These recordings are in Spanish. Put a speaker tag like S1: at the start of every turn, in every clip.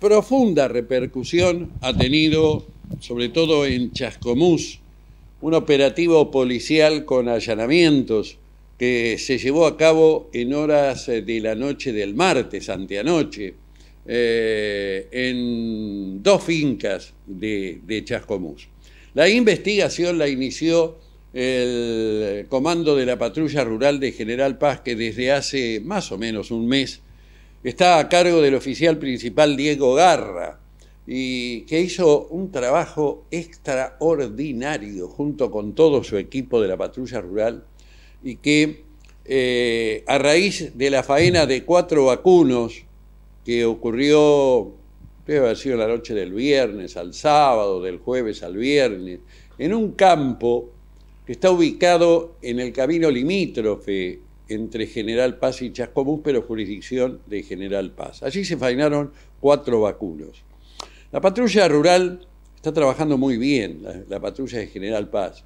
S1: profunda repercusión ha tenido, sobre todo en Chascomús, un operativo policial con allanamientos que se llevó a cabo en horas de la noche del martes, anteanoche, eh, en dos fincas de Chascomús. La investigación la inició el comando de la patrulla rural de General Paz, que desde hace más o menos un mes está a cargo del oficial principal Diego Garra, y que hizo un trabajo extraordinario junto con todo su equipo de la patrulla rural, y que eh, a raíz de la faena de cuatro vacunos que ocurrió, debe haber sido la noche del viernes al sábado, del jueves al viernes, en un campo que está ubicado en el camino limítrofe entre General Paz y Chascomús, pero jurisdicción de General Paz. Allí se fainaron cuatro vacunos. La patrulla rural está trabajando muy bien, la, patrulla de General Paz.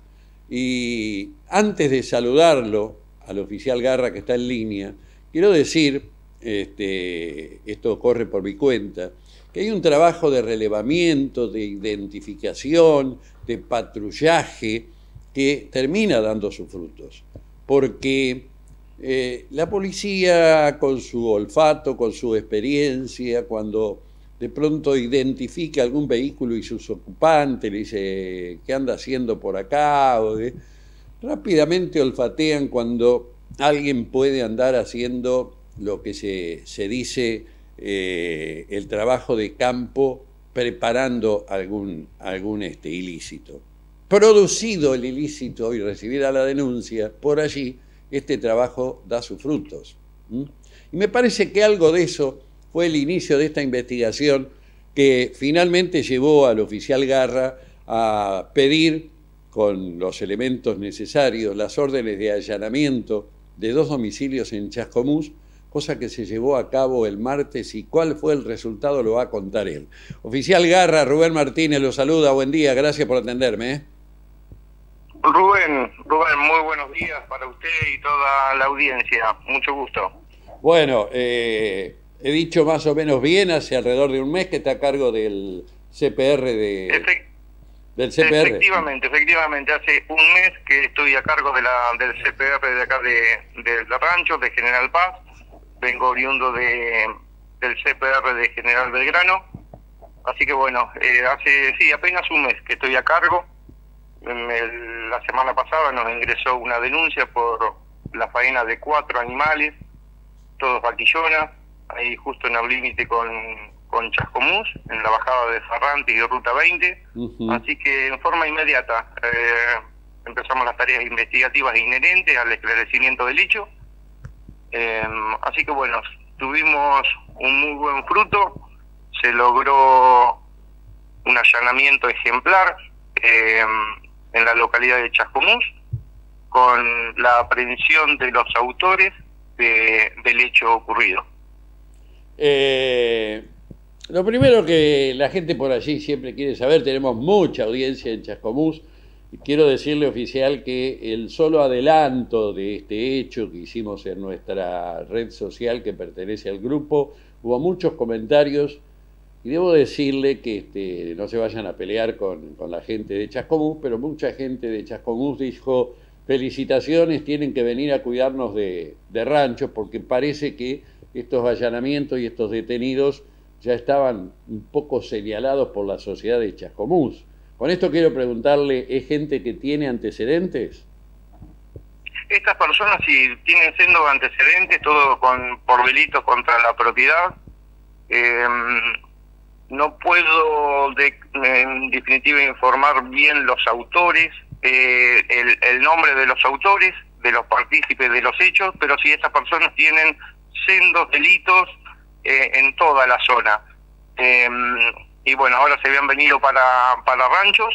S1: Y antes de saludarlo al oficial Garra que está en línea, quiero decir, este, esto corre por mi cuenta, que hay un trabajo de relevamiento, de identificación, de patrullaje, que termina dando sus frutos, porque eh, la policía con su olfato, con su experiencia, cuando de pronto identifica algún vehículo y sus ocupantes, le dice, ¿qué anda haciendo por acá? rápidamente olfatean cuando alguien puede andar haciendo lo que se, dice eh, el trabajo de campo preparando algún, algún este, ilícito producido el ilícito y recibida la denuncia, por allí este trabajo da sus frutos. Y me parece que algo de eso fue el inicio de esta investigación que finalmente llevó al oficial Garra a pedir con los elementos necesarios las órdenes de allanamiento de dos domicilios en Chascomús, cosa que se llevó a cabo el martes y cuál fue el resultado lo va a contar él. Oficial Garra, Rubén Martínez lo saluda, buen día, gracias por atenderme. ¿eh?
S2: Rubén, Rubén, muy buenos días para usted y toda la audiencia. Mucho gusto.
S1: Bueno, eh, he dicho más o menos bien hace alrededor de un mes que está a cargo del CPR de...
S2: del CPR. Efectivamente, efectivamente. Hace un mes que estoy a cargo de la, del CPR de acá de, de, Rancho, de General Paz. Vengo oriundo de, del CPR de General Belgrano. Así que bueno, eh, hace sí apenas un mes que estoy a cargo la semana pasada nos ingresó una denuncia por la faena de cuatro animales, todos vaquillonas, ahí justo en el límite con, con Chascomús, en la bajada de Ferrante y de Ruta 20. Así que en forma inmediata eh, empezamos las tareas investigativas inherentes al esclarecimiento del hecho. Eh, así que bueno, tuvimos un muy buen fruto, se logró un allanamiento ejemplar. Eh, en la localidad de Chascomús con la aprehensión de los autores del hecho ocurrido.
S1: Eh, lo primero que la gente por allí siempre quiere saber, tenemos mucha audiencia en Chascomús, y quiero decirle oficial que el solo adelanto de este hecho que hicimos en nuestra red social que pertenece al grupo, hubo muchos comentarios y debo decirle que este, no se vayan a pelear con, la gente de Chascomús, pero mucha gente de Chascomús dijo, felicitaciones, tienen que venir a cuidarnos de, de ranchos, porque parece que estos allanamientos y estos detenidos ya estaban un poco señalados por la sociedad de Chascomús. Con esto quiero preguntarle, ¿es gente que tiene antecedentes?
S2: Estas personas si tienen siendo antecedentes, todo con, por delitos contra la propiedad. Eh, no puedo en definitiva informar bien los autores, eh, el, nombre de los autores, de los partícipes de los hechos, pero si estas personas tienen sendos delitos eh, en toda la zona. Em, y bueno, ahora se habían venido para, para ranchos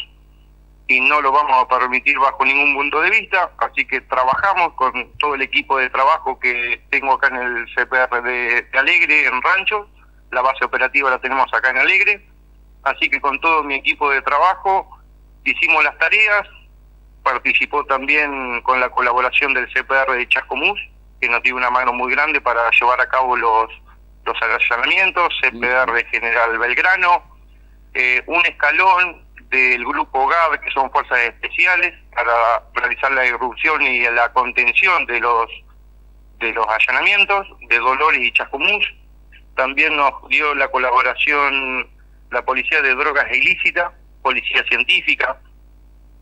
S2: y no lo vamos a permitir bajo ningún punto de vista, así que trabajamos con todo el equipo de trabajo que tengo acá en el CPR de Alegre, en ranchos, la base operativa la tenemos acá en Alegre, así que con todo mi equipo de trabajo hicimos las tareas, participó también con la colaboración del CPR de Chascomús, que nos dio una mano muy grande para llevar a cabo los, los allanamientos, CPR de General Belgrano, eh, un escalón del grupo GAB, que son fuerzas especiales, para realizar la irrupción y la contención de los de los allanamientos de Dolores y Chascomús. También nos dio la colaboración la Policía de Drogas Ilícitas, Policía Científica,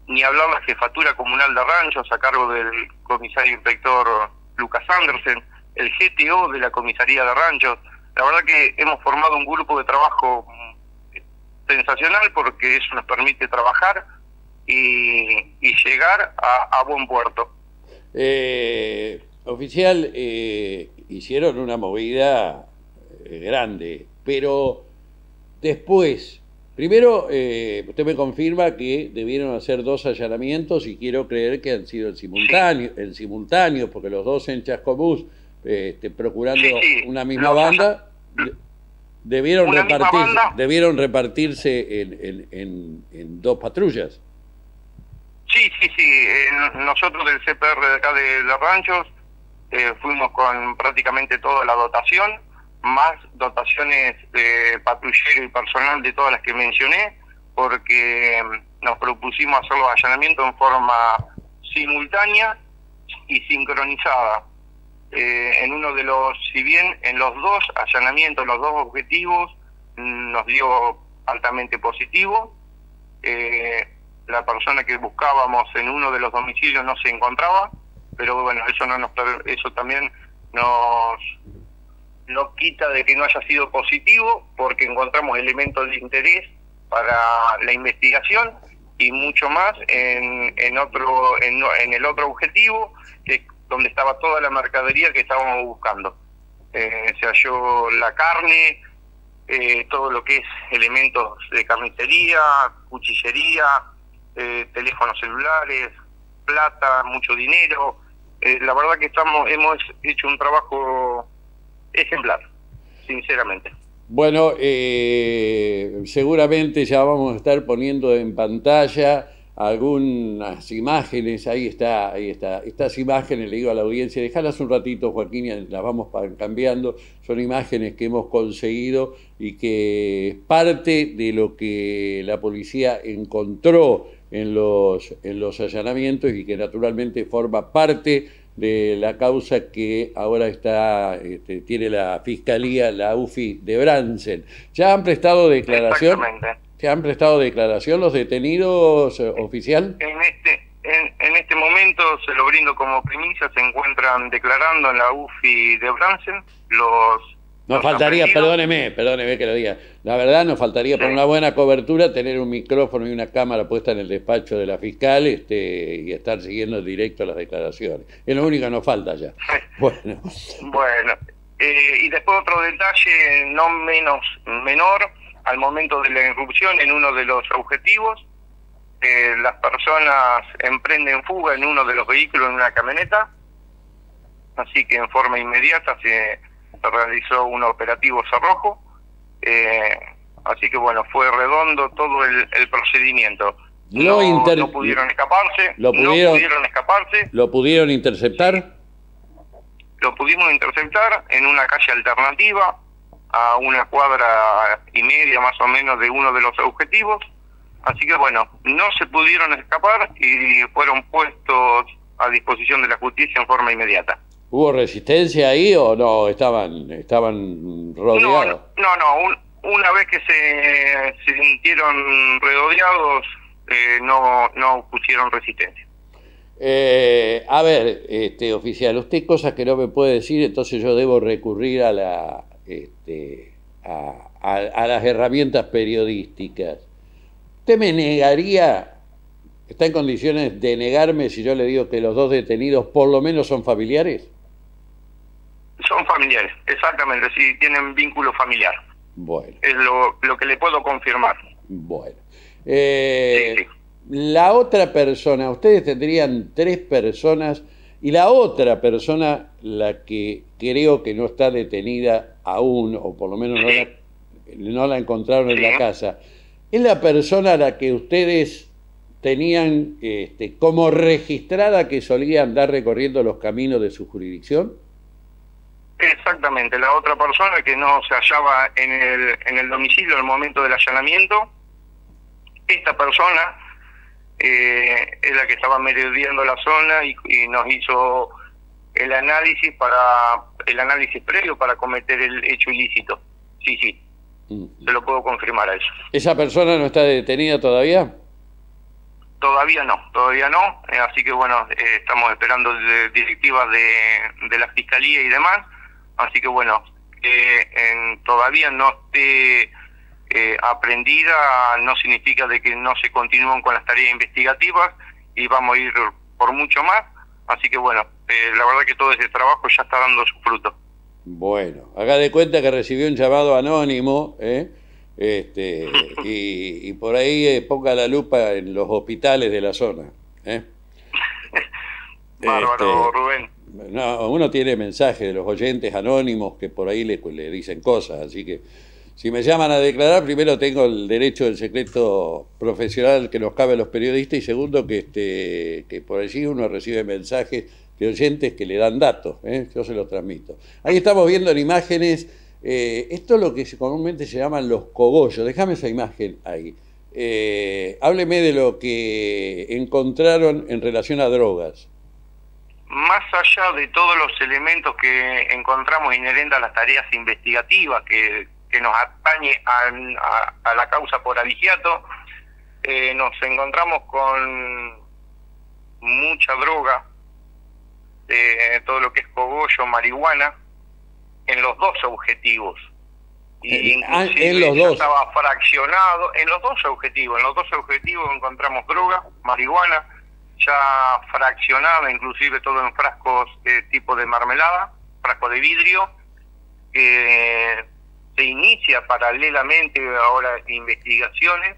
S2: ni hablar la Jefatura Comunal de Ranchos a cargo del comisario inspector Lucas Andersen, el GTO de la Comisaría de Ranchos. La verdad que hemos formado un grupo de trabajo sensacional porque eso nos permite trabajar y, llegar a, buen puerto.
S1: Eh, oficial, eh, hicieron una movida eh, grande, pero después, primero, usted me confirma que debieron hacer dos allanamientos y quiero creer que han sido en simultáneo, en simultáneo porque los dos en Chascomús, este, procurando una misma banda debieron repartirse, debieron repartirse en, en, en, dos patrullas.
S2: Sí, sí, sí. nosotros del CPR de acá de los ranchos eh, fuimos con prácticamente toda la dotación, más dotaciones de patrullero y personal de todas las que mencioné, porque mm, nos propusimos hacer los allanamientos en forma simultánea y sincronizada eh, en uno de los, si bien en los dos allanamientos, los dos objetivos, mm, nos dio altamente positivo. Eh, la persona que buscábamos en uno de los domicilios no se encontraba, pero bueno, eso no nos eso también nos no quita de que no haya sido positivo porque encontramos elementos de interés para la investigación y mucho más en, en otro en, en el otro objetivo que donde estaba toda la mercadería que estábamos buscando. Eh, se halló la carne, eh, todo lo que es elementos de carnicería, cuchillería, eh, teléfonos celulares, plata, mucho dinero. la verdad que estamos hemos hecho un trabajo ejemplar, sinceramente.
S1: Bueno, seguramente ya vamos a estar poniendo en pantalla algunas imágenes, ahí está, ahí está, estas imágenes, le digo a la audiencia, dejalas un ratito Joaquín, las vamos cambiando, son imágenes que hemos conseguido y que parte de lo que la policía encontró en los, en los allanamientos y que naturalmente forma parte de la causa que ahora está este, tiene la Fiscalía, la UFI de Bransen. ¿Ya han prestado declaración? ¿Se han prestado declaración los detenidos eh, oficial?
S2: En este, en, este momento, se lo brindo como primicia, se encuentran declarando en la UFI de Bransen los...
S1: Nos faltaría, perdóneme, perdóneme que lo diga, la verdad nos faltaría por una buena cobertura tener un micrófono y una cámara puesta en el despacho de la fiscal este, y estar siguiendo directo las declaraciones. Es lo único que nos falta ya.
S2: Bueno. Bueno, eh, y después otro detalle no menos menor, al momento de la irrupción en uno de los objetivos. Eh, las personas emprenden fuga en uno de los vehículos en una camioneta, así que en forma inmediata se, realizó un operativo cerrojo. Eh, así que bueno, fue redondo todo el, procedimiento. No, no, pudieron escaparse, lo pudieron, no pudieron escaparse.
S1: ¿Lo pudieron interceptar?
S2: Lo pudimos interceptar en una calle alternativa, a una cuadra y media más o menos de uno de los objetivos. Así que bueno, no se pudieron escapar y fueron puestos a disposición de la justicia en forma inmediata.
S1: ¿Hubo resistencia ahí o no? ¿Estaban, estaban rodeados?
S2: No, no, una vez que se, se sintieron rodeados, eh, no, no pusieron resistencia.
S1: Eh, a ver, este oficial, usted cosas que no me puede decir, entonces yo debo recurrir a la, este, a, las herramientas periodísticas. ¿Usted me negaría, está en condiciones de negarme si yo le digo que los dos detenidos por lo menos son familiares?
S2: Son familiares, exactamente, sí, tienen vínculo familiar. Bueno. Es lo, que le puedo confirmar.
S1: Bueno. Eh, la otra persona, ustedes tendrían tres personas y la otra persona, la que creo que no está detenida aún, o por lo menos no la, no la encontraron en la casa, es la persona a la que ustedes tenían este, como registrada que solía andar recorriendo los caminos de su jurisdicción?
S2: Exactamente, la otra persona que no se hallaba en el, en el domicilio al momento del allanamiento, esta persona eh, es la que estaba merodeando la zona y, nos hizo el análisis para el análisis previo para cometer el hecho ilícito. Sí, sí, mm. se lo puedo confirmar a eso.
S1: ¿Esa persona no está detenida todavía?
S2: Todavía no, todavía no, eh, así que bueno, eh, estamos esperando directivas de, de la Fiscalía y demás Así que bueno, eh, todavía no esté eh, aprendida no significa de que no se continúen con las tareas investigativas y vamos a ir por mucho más. Así que bueno, eh, la verdad que todo ese trabajo ya está dando su fruto.
S1: Bueno, haga de cuenta que recibió un llamado anónimo, este, y, por ahí ponga la lupa en los hospitales de la zona.
S2: Bárbaro, este, Rubén.
S1: No, uno tiene mensajes de los oyentes anónimos que por ahí le, dicen cosas, así que si me llaman a declarar, primero tengo el derecho del secreto profesional que nos cabe a los periodistas y segundo que, este, que por allí uno recibe mensajes de oyentes que le dan datos, ¿eh? yo se los transmito. Ahí estamos viendo en imágenes, eh, esto es lo que comúnmente se llaman los cogollos, déjame esa imagen ahí. Eh, hábleme de lo que encontraron en relación a drogas
S2: más allá de todos los elementos que encontramos inherentes a las tareas investigativas que, nos atañe a, la causa por abigiato, eh, nos encontramos con mucha droga, eh, todo lo que es cogollo, marihuana, en los dos objetivos.
S1: Y eh, ah, en los dos.
S2: Estaba fraccionado en los dos objetivos. En los dos objetivos encontramos droga, marihuana, ya fraccionada, inclusive todo en frascos de tipo de marmelada, frasco de vidrio, que se inicia paralelamente ahora investigaciones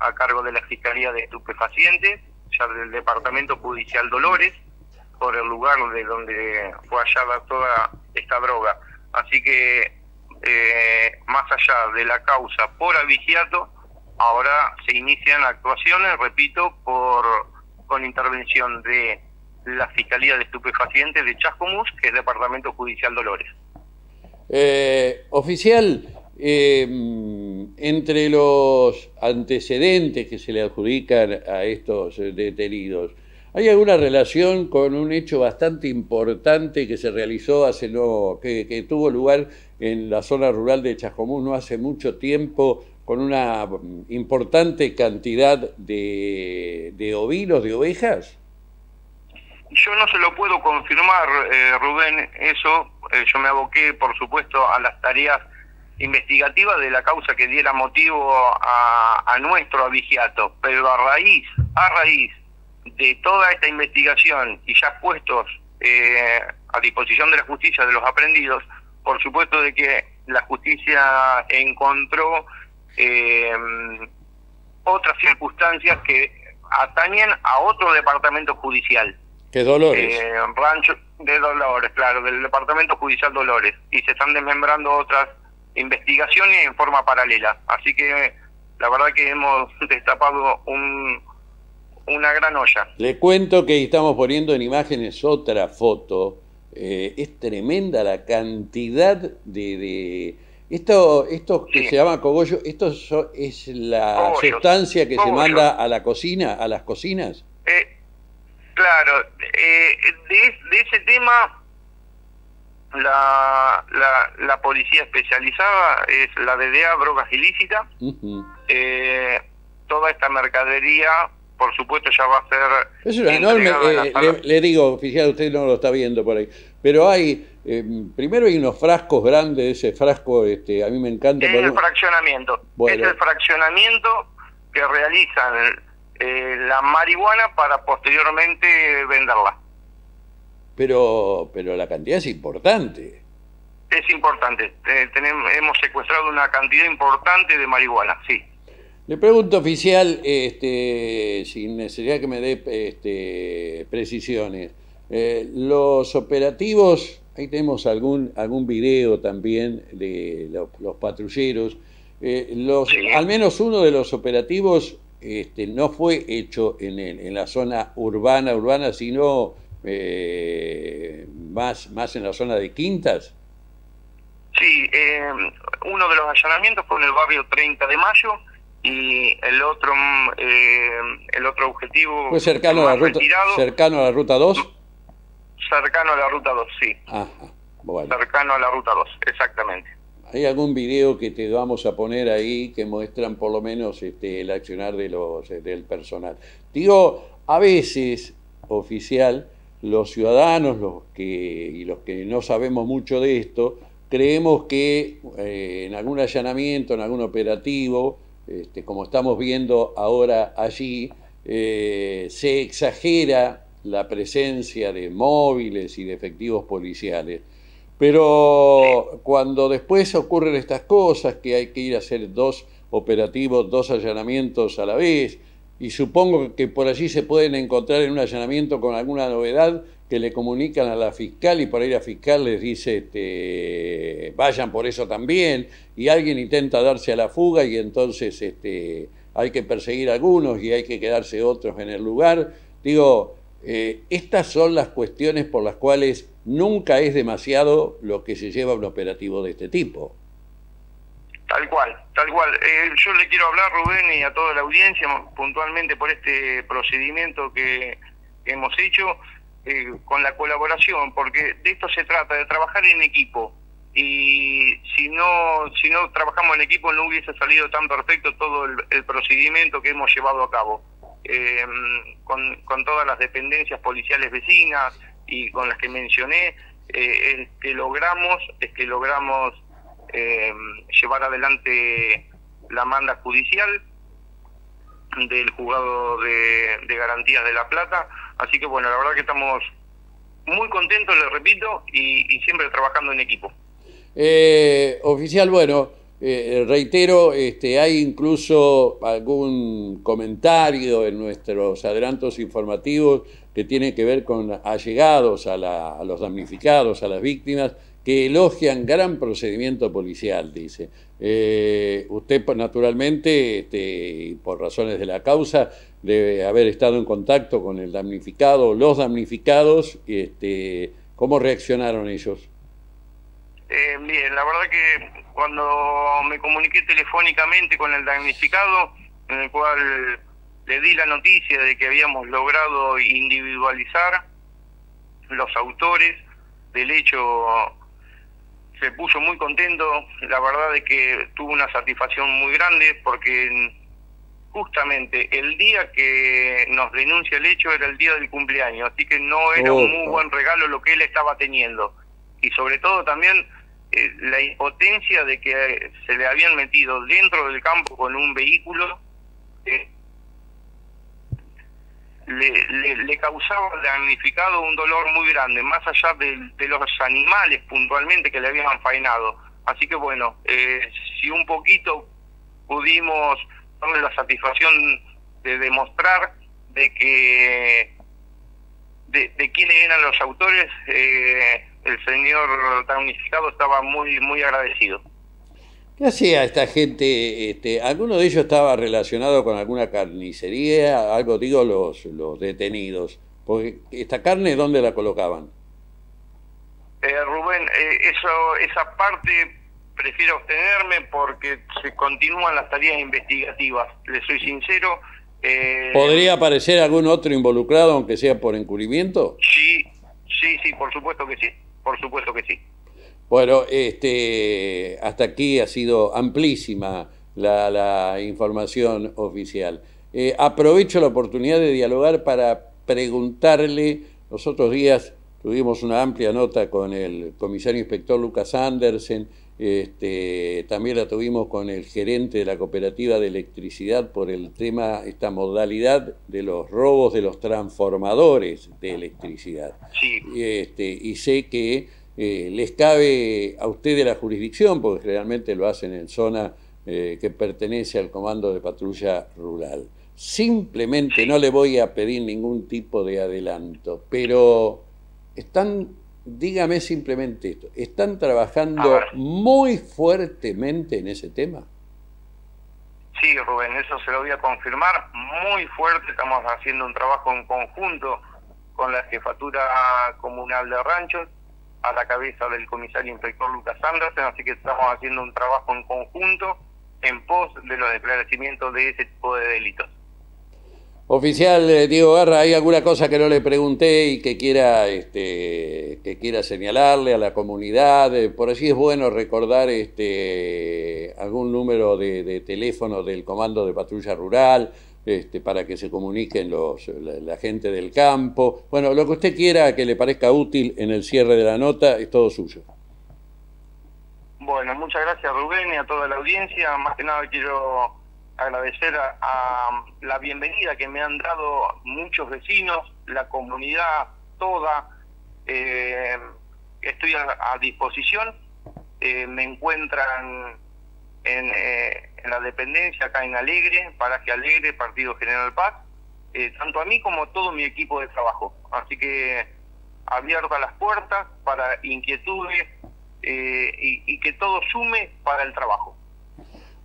S2: a cargo de la Fiscalía de Estupefacientes, ya del Departamento Judicial Dolores, por el lugar de donde fue hallada toda esta droga. Así que, eh, más allá de la causa por avigiato, ahora se inician actuaciones, repito, por con intervención de la Fiscalía de Estupefacientes de Chascomús, que es Departamento Judicial Dolores.
S1: Eh, oficial, eh, entre los antecedentes que se le adjudican a estos detenidos, ¿hay alguna relación con un hecho bastante importante que se realizó hace no, que, que tuvo lugar en la zona rural de Chascomús no hace mucho tiempo con una importante cantidad de, de ovinos, de ovejas?
S2: Yo no se lo puedo confirmar, eh, Rubén, eso. Eh, yo me aboqué, por supuesto, a las tareas investigativas de la causa que diera motivo a, nuestro avigiato, pero a raíz, a raíz de toda esta investigación y ya puestos eh, a disposición de la justicia de los aprendidos, por supuesto de que la justicia encontró eh, otras circunstancias que atañen a otro departamento judicial.
S1: ¿Qué Dolores?
S2: Eh, rancho de Dolores, claro, del departamento judicial Dolores. Y se están desmembrando otras investigaciones en forma paralela. Así que la verdad que hemos destapado un, una gran olla.
S1: Le cuento que estamos poniendo en imágenes otra foto. Eh, es tremenda la cantidad de esto, esto que se llama cogollo, ¿esto es la sustancia que se manda a la cocina, a las cocinas?
S2: Eh, claro, eh, de, ese tema la, la, policía especializada es la DDA, drogas ilícitas. eh, toda esta mercadería, por supuesto, ya va a ser...
S1: Es una enorme, eh, le, digo, oficial, usted no lo está viendo por ahí, pero hay eh, primero hay unos frascos grandes, ese frasco este, a mí me encanta.
S2: Es el fraccionamiento. Es el fraccionamiento que realizan eh, la marihuana para posteriormente venderla.
S1: Pero, pero la cantidad es importante.
S2: Es importante. tenemos, hemos secuestrado una cantidad importante de marihuana, sí.
S1: Le pregunto, oficial, este, sin necesidad que me dé este, precisiones, eh, los operativos Ahí tenemos algún, algún video también de los, patrulleros. Eh, los, Al menos uno de los operativos este, no fue hecho en, en la zona urbana, urbana, sino eh, más, más en la zona de Quintas.
S2: Sí, eh, uno de los allanamientos fue en el barrio 30 de Mayo y el otro mm, eh, el otro objetivo
S1: fue cercano a la ruta cercano a la ruta 2
S2: cercano a la ruta 2 sí. Ajá, bueno. cercano a la ruta 2 exactamente.
S1: Hay algún video que te vamos a poner ahí que muestran por lo menos este, el accionar de los del personal digo a veces oficial los ciudadanos los que y los que no sabemos mucho de esto creemos que eh, en algún allanamiento en algún operativo este, como estamos viendo ahora allí, eh, se exagera la presencia de móviles y de efectivos policiales. Pero cuando después ocurren estas cosas, que hay que ir a hacer dos operativos, dos allanamientos a la vez, y supongo que por allí se pueden encontrar en un allanamiento con alguna novedad que le comunican a la fiscal y por ahí la fiscal les dice este, vayan por eso también y alguien intenta darse a la fuga y entonces este, hay que perseguir a algunos y hay que quedarse otros en el lugar. Digo, eh, estas son las cuestiones por las cuales nunca es demasiado lo que se lleva un operativo de este tipo.
S2: Tal cual, tal cual. Eh, yo le quiero hablar, Rubén, y a toda la audiencia puntualmente por este procedimiento que, hemos hecho eh, con la colaboración, porque de esto se trata, de trabajar en equipo. Y si no, si no trabajamos en equipo no hubiese salido tan perfecto todo el, procedimiento que hemos llevado a cabo. Eh, con, con todas las dependencias policiales vecinas y con las que mencioné, es que logramos, es que logramos eh, llevar adelante la manda judicial del juzgado de, garantías de La Plata. Así que bueno, la verdad que estamos muy contentos, les repito, y, siempre trabajando en equipo.
S1: Eh, oficial, bueno, eh, reitero, este, hay incluso algún comentario en nuestros adelantos informativos que tiene que ver con allegados a, a los damnificados, a las víctimas, que elogian gran procedimiento policial, dice. Eh, usted, naturalmente, este, por razones de la causa, debe haber estado en contacto con el damnificado, los damnificados, este, ¿cómo reaccionaron ellos?
S2: Eh, bien, la verdad que cuando me comuniqué telefónicamente con el damnificado, en el cual le di la noticia de que habíamos logrado individualizar los autores del hecho se puso muy contento, la verdad es que tuvo una satisfacción muy grande porque justamente el día que nos denuncia el hecho era el día del cumpleaños, así que no era un muy buen regalo lo que él estaba teniendo. Y sobre todo también eh, la impotencia de que se le habían metido dentro del campo con un vehículo eh, le, le, causaba al damnificado un dolor muy grande, más allá de, los animales puntualmente que le habían faenado. Así que bueno, eh, si un poquito pudimos darle la satisfacción de demostrar de que de, de quiénes eran los autores, eh, el señor damnificado estaba muy muy agradecido.
S1: ¿Qué hacía esta gente? Este, ¿Alguno de ellos estaba relacionado con alguna carnicería? Algo digo los, los detenidos. Porque esta carne, ¿dónde la colocaban?
S2: Eh, Rubén, eh, eso, esa parte prefiero abstenerme porque se continúan las tareas investigativas. Le soy sincero.
S1: Eh, ¿Podría aparecer algún otro involucrado, aunque sea por encubrimiento?
S2: Sí, sí, sí, por supuesto que sí. Por supuesto que sí.
S1: Bueno, este, hasta aquí ha sido amplísima la, información oficial. Eh, aprovecho la oportunidad de dialogar para preguntarle, los otros días tuvimos una amplia nota con el comisario inspector Lucas Andersen, este, también la tuvimos con el gerente de la cooperativa de electricidad por el tema, esta modalidad de los robos de los transformadores de electricidad. Sí. Este, y sé que eh, les cabe a usted de la jurisdicción, porque generalmente lo hacen en zona eh, que pertenece al Comando de Patrulla Rural. Simplemente no le voy a pedir ningún tipo de adelanto, pero están, dígame simplemente esto, ¿están trabajando muy fuertemente en ese tema?
S2: Sí, Rubén, eso se lo voy a confirmar. Muy fuerte, estamos haciendo un trabajo en conjunto con la Jefatura Comunal de Ranchos a la cabeza del comisario inspector Lucas Anderson, así que estamos haciendo un trabajo en conjunto en pos de los esclarecimientos de ese tipo de delitos.
S1: Oficial Diego Garra, ¿hay alguna cosa que no le pregunté y que quiera, este, que quiera señalarle a la comunidad? Eh, por allí es bueno recordar este, algún número de, teléfono del Comando de Patrulla Rural este, para que se comuniquen los, la, gente del campo. Bueno, lo que usted quiera que le parezca útil en el cierre de la nota es todo suyo.
S2: Bueno, muchas gracias Rubén y a toda la audiencia. Más que nada quiero agradecer a, la bienvenida que me han dado muchos vecinos, la comunidad toda. Eh, estoy a, disposición. Eh, me encuentran en, eh, en, la dependencia acá en Alegre, Paraje Alegre, Partido General Paz, tanto a mí como a todo mi equipo de trabajo. Así que abiertas las puertas para inquietudes y, y que todo sume para el trabajo.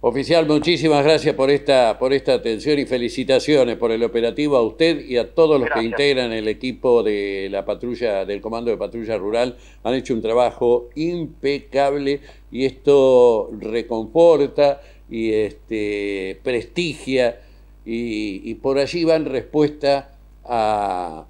S1: Oficial, muchísimas gracias por esta, por esta atención y felicitaciones por el operativo a usted y a todos los que integran el equipo de la patrulla, del Comando de Patrulla Rural. Han hecho un trabajo impecable y esto reconforta y este, prestigia y, por allí va en respuesta a,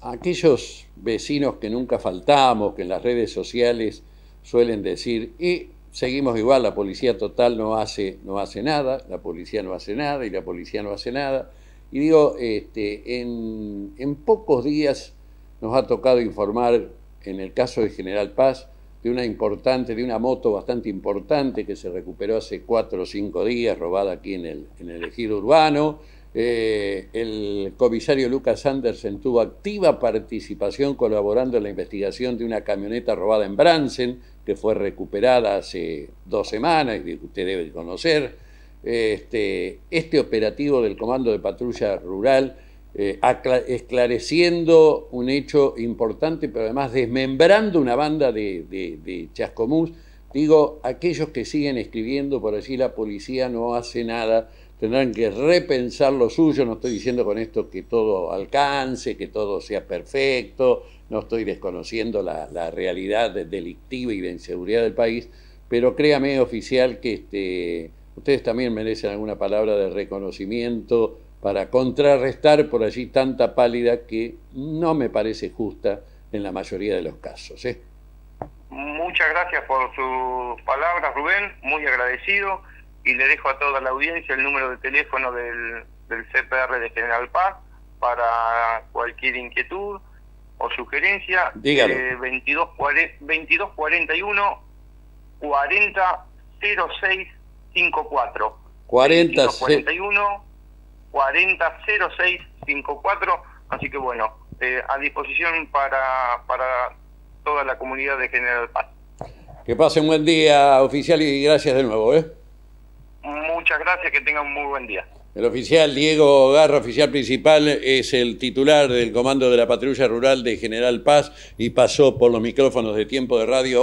S1: a aquellos vecinos que nunca faltamos, que en las redes sociales suelen decir, y seguimos igual, la policía total no hace, no hace nada, la policía no hace nada y la policía no hace nada. Y digo, este, en, en pocos días nos ha tocado informar, en el caso de General Paz, de una importante, de una moto bastante importante que se recuperó hace cuatro o cinco días, robada aquí en el, en el ejido urbano. Eh, el comisario Lucas Andersen tuvo activa participación colaborando en la investigación de una camioneta robada en Bransen, que fue recuperada hace dos semanas y que usted debe conocer. Este, este operativo del Comando de Patrulla Rural eh, esclareciendo un hecho importante, pero además desmembrando una banda de, de, de chascomús. Digo, aquellos que siguen escribiendo por allí la policía no hace nada tendrán que repensar lo suyo, no estoy diciendo con esto que todo alcance, que todo sea perfecto, no estoy desconociendo la, realidad delictiva y de inseguridad del país, pero créame, oficial, que este, ustedes también merecen alguna palabra de reconocimiento para contrarrestar por allí tanta pálida que no me parece justa en la mayoría de los casos. ¿eh?
S2: Muchas gracias por sus palabras, Rubén, muy agradecido y le dejo a toda la audiencia el número de teléfono del, del CPR de General Paz para cualquier inquietud o sugerencia.
S1: Dígalo.
S2: Eh, 22, 2241 40 06 54.
S1: 40
S2: 41 40 06 54. Así que bueno, eh, a disposición para, para toda la comunidad de General Paz.
S1: Que pase un buen día, oficial, y gracias de nuevo. ¿eh?
S2: Muchas gracias, que tengan un muy buen día.
S1: El oficial Diego Garra, oficial principal, es el titular del comando de la patrulla rural de General Paz y pasó por los micrófonos de tiempo de radio.